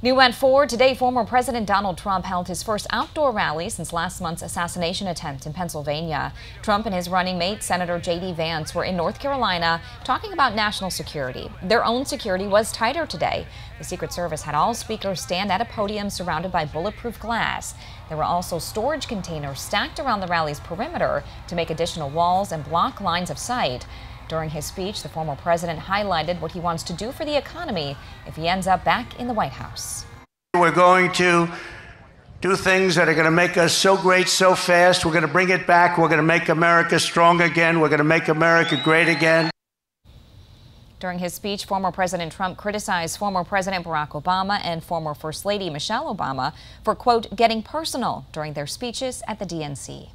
New at 4, today former President Donald Trump held his first outdoor rally since last month's assassination attempt in Pennsylvania. Trump and his running mate, Senator J.D. Vance, were in North Carolina talking about national security. Their own security was tighter today. The Secret Service had all speakers stand at a podium surrounded by bulletproof glass. There were also storage containers stacked around the rally's perimeter to make additional walls and block lines of sight. During his speech, the former president highlighted what he wants to do for the economy if he ends up back in the White House. We're going to do things that are going to make us so great so fast. We're going to bring it back. We're going to make America strong again. We're going to make America great again. During his speech, former President Trump criticized former President Barack Obama and former First Lady Michelle Obama for, quote, getting personal during their speeches at the DNC.